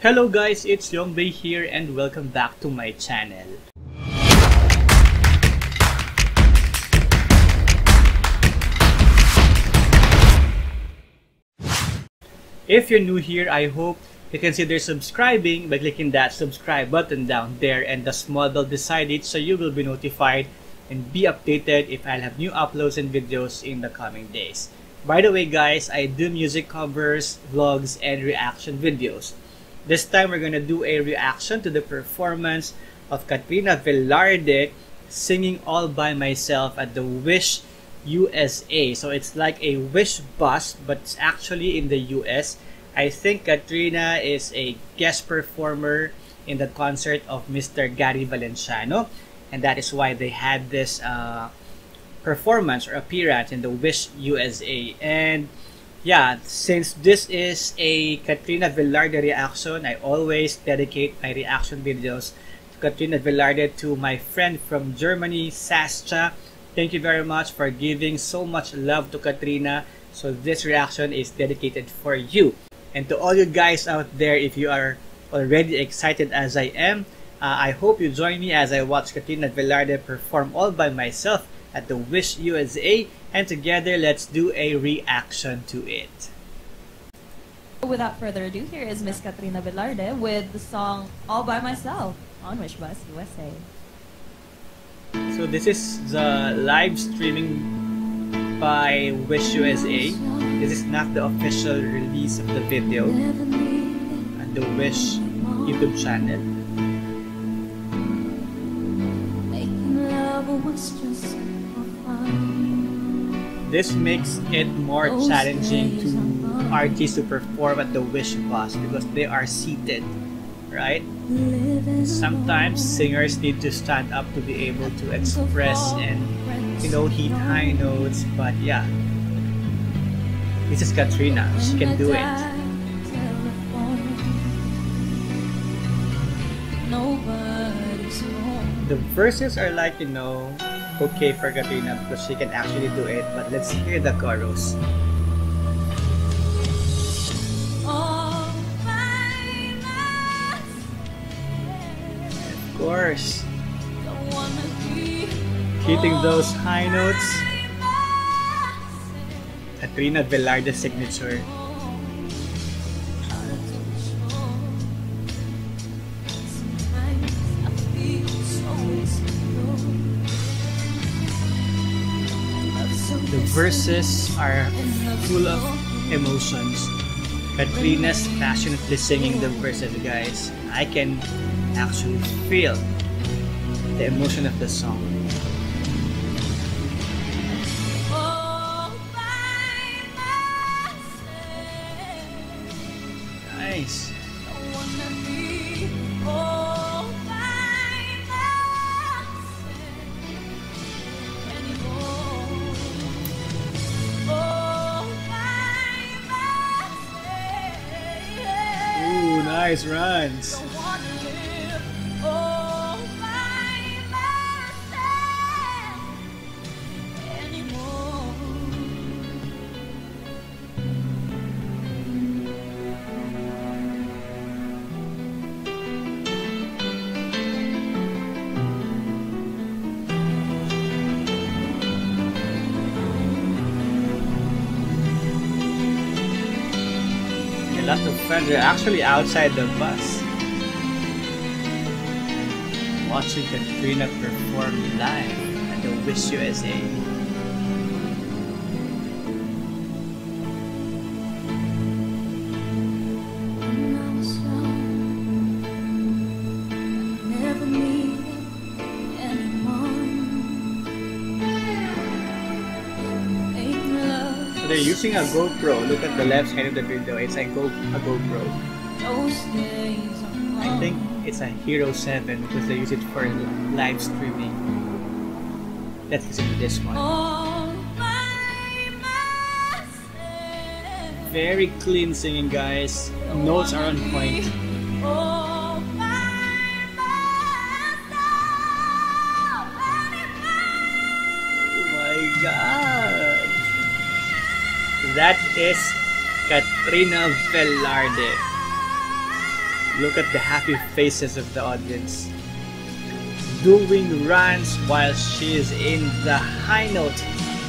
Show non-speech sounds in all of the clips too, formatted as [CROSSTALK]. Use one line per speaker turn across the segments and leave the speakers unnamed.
Hello guys, it's YongBae here and welcome back to my channel. If you're new here, I hope you consider subscribing by clicking that subscribe button down there and the small bell beside it so you will be notified and be updated if I'll have new uploads and videos in the coming days. By the way guys, I do music covers, vlogs, and reaction videos. This time we're gonna do a reaction to the performance of Katrina Velarde singing all by myself at the Wish USA. So it's like a Wish bus, but it's actually in the US. I think Katrina is a guest performer in the concert of Mr. Gary Valenciano, and that is why they had this uh, performance or appearance in the Wish USA. And yeah, since this is a Katrina Velarde reaction, I always dedicate my reaction videos to Katrina Velarde to my friend from Germany, Sascha. Thank you very much for giving so much love to Katrina. So this reaction is dedicated for you. And to all you guys out there, if you are already excited as I am, uh, I hope you join me as I watch Katrina Velarde perform all by myself at the Wish USA and together let's do a reaction to it.
Without further ado, here is Miss Katrina Velarde with the song All By Myself on Wish Bus USA.
So this is the live streaming by Wish USA. This is not the official release of the video on the Wish YouTube channel. This makes it more challenging to artists to perform at the Wish Bus because they are seated, right? Sometimes singers need to stand up to be able to express and you know hit high notes, but yeah. This is Katrina. She can do it. The verses are like, you know, okay for Katrina because she can actually do it, but let's hear the chorus. Of course. Hitting those high notes. Katrina Velarde signature. The verses are full of emotions. Katrina's passionately singing the verses, guys. I can actually feel the emotion of the song. Nice. Nice runs. Lot of friends are actually outside the bus. Watching Katrina perform live at the Wish USA. Using a GoPro. Look at the left side of the video. It's a, Go a GoPro. I think it's a Hero 7 because they use it for live streaming. Let's listen to this one. Very clean singing, guys. Notes are on point. Oh, That is Katrina Velarde. Look at the happy faces of the audience. Doing runs while she is in the high note.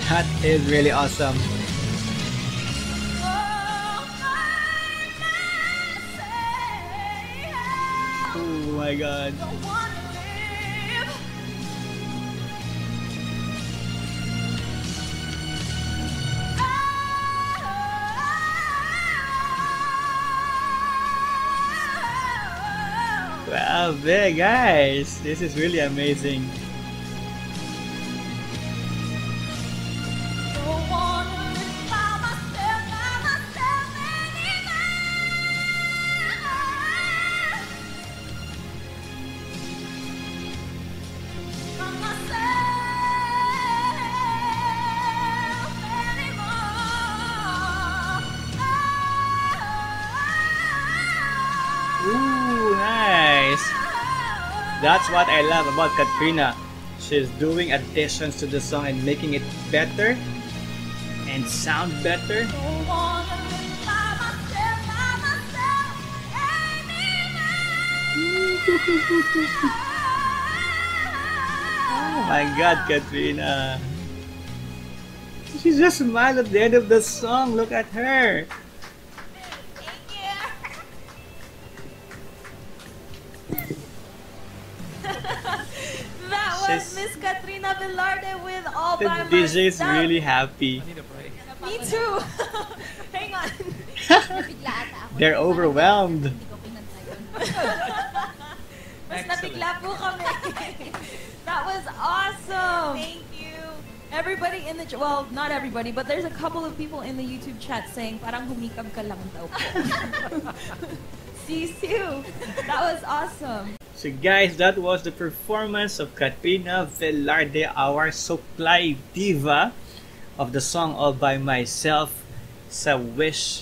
That is really awesome. Oh my god. There guys, this is really amazing. That's what I love about Katrina. She's doing additions to the song and making it better and sound better. Oh my god, Katrina. She just smiled at the end of the song. Look at her.
That was
She's-
Miss Katrina Velarde with All
The
by
DJ is really happy.
Me too. [LAUGHS] Hang on. [LAUGHS]
They're overwhelmed. [LAUGHS]
Mas nabigla po kami. that was awesome.
Thank you.
Everybody in the ch- well, not everybody, but there's a couple of people in the YouTube chat saying parang humikab ka lang daw po. Sisiu. That was awesome.
So guys, that was the performance of Katrina Velarde, our supply diva of the song All By Myself sa Wish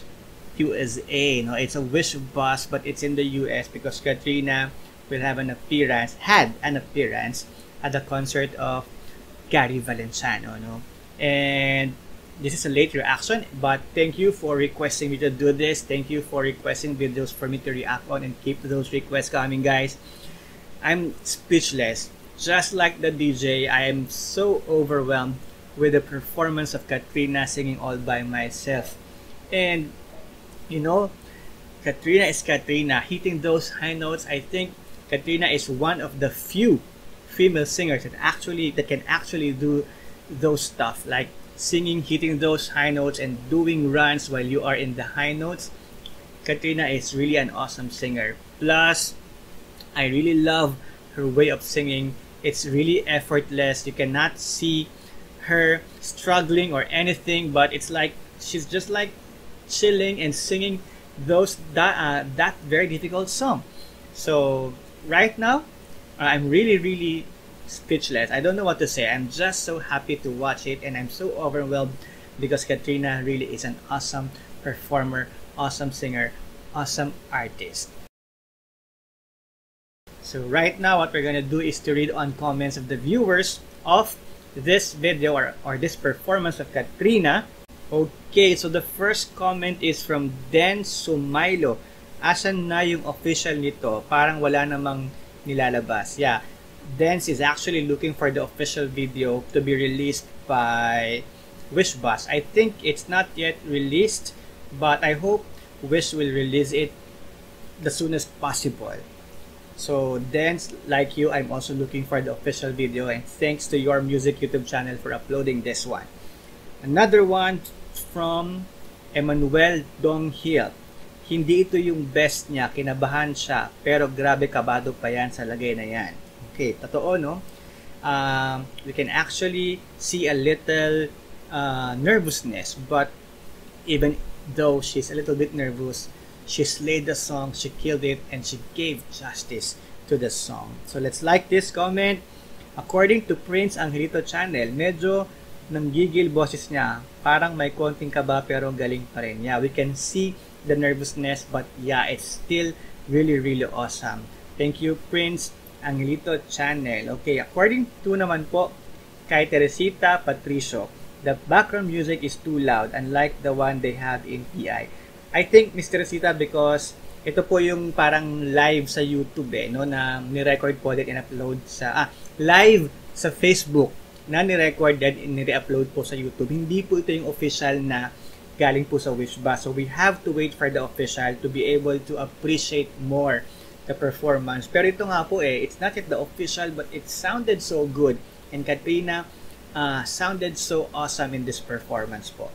USA. No, it's a Wish bus, but it's in the US because Katrina will have an appearance, had an appearance at the concert of Gary Valenciano. No? And this is a late reaction, but thank you for requesting me to do this. Thank you for requesting videos for me to react on and keep those requests coming, guys. I'm speechless. Just like the DJ, I am so overwhelmed with the performance of Katrina singing all by myself. And, you know, Katrina is Katrina. Hitting those high notes, I think Katrina is one of the few female singers that actually that can actually do those stuff like singing, hitting those high notes, and doing runs while you are in the high notes. Katrina is really an awesome singer. Plus, I really love her way of singing. It's really effortless. You cannot see her struggling or anything, but it's like she's just like chilling and singing those that uh, that very difficult song. So right now, I'm really really speechless. I don't know what to say. I'm just so happy to watch it, and I'm so overwhelmed because Katrina really is an awesome performer, awesome singer, awesome artist. So right now, what we're gonna do is to read on comments of the viewers of this video or, or this performance of Katrina. Okay, so the first comment is from Den Sumailo. Asan na yung official nito? Parang wala namang nilalabas. Yeah, Dance is actually looking for the official video to be released by Wishbus. I think it's not yet released, but I hope Wish will release it the soonest possible. So, Dance, like you, I'm also looking for the official video and thanks to your music YouTube channel for uploading this one. Another one from Emmanuel Donghill. Hindi ito yung best niya, kinabahan siya, pero grabe kabado pa yan sa lagay na yan. Okay, totoo no? Um, we can actually see a little uh, nervousness, but even though she's a little bit nervous, she slayed the song, she killed it, and she gave justice to the song. So let's like this comment. According to Prince Angelito Channel, medyo nanggigil boses niya. Parang may konting kaba pero galing pa rin. Yeah, we can see the nervousness but yeah, it's still really, really awesome. Thank you, Prince Angelito Channel. Okay, according to naman po kay Teresita Patricio, the background music is too loud unlike the one they have in PI. I think Miss Teresita because ito po yung parang live sa YouTube eh, no, na ni-record po din and upload sa, ah, live sa Facebook na ni-record and ni-upload po sa YouTube. Hindi po ito yung official na galing po sa Wishba. So we have to wait for the official to be able to appreciate more the performance. Pero ito nga po eh, it's not yet the official but it sounded so good. And Katrina uh, sounded so awesome in this performance po.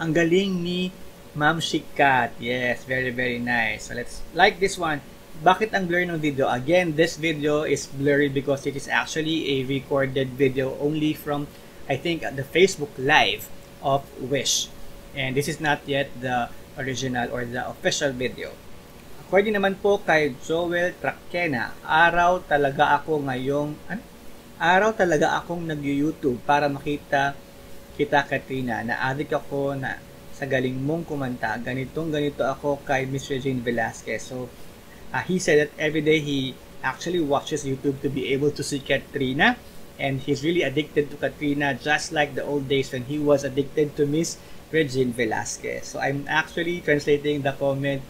Ang galing ni Ma'am Shikat. Yes, very, very nice. So let's like this one. Bakit ang blurry ng video? Again, this video is blurry because it is actually a recorded video only from, I think, the Facebook Live of Wish. And this is not yet the original or the official video. According naman po kay Joel Trakena, araw talaga ako ngayong, ano? araw talaga akong nag-YouTube para makita kita Katrina na adik ako na sa galing mong kumanta. Ganitong ganito ako kay Miss Regine Velasquez. So, uh, he said that every day he actually watches YouTube to be able to see Katrina. And he's really addicted to Katrina just like the old days when he was addicted to Miss Regine Velasquez. So, I'm actually translating the comment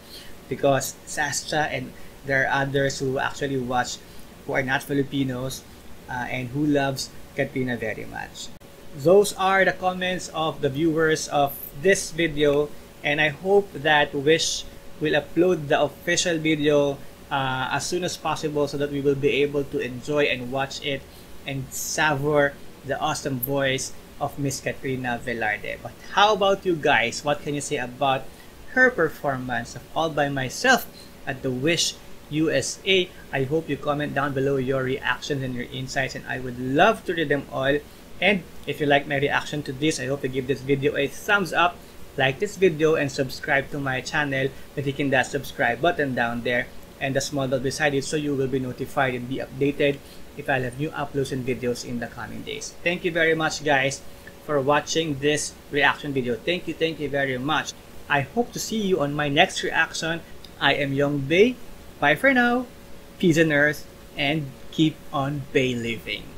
because Sascha and there are others who actually watch who are not Filipinos uh, and who loves Katrina very much those are the comments of the viewers of this video and I hope that Wish will upload the official video uh, as soon as possible so that we will be able to enjoy and watch it and savor the awesome voice of Miss Katrina Velarde. But how about you guys? What can you say about her performance of All By Myself at the Wish USA? I hope you comment down below your reactions and your insights and I would love to read them all and if you like my reaction to this, I hope you give this video a thumbs up, like this video, and subscribe to my channel by clicking that subscribe button down there and the small bell beside it so you will be notified and be updated if I have new uploads and videos in the coming days. Thank you very much guys for watching this reaction video. Thank you, thank you very much. I hope to see you on my next reaction. I am YongBae. Bye for now. Peace on earth and keep on Bay living.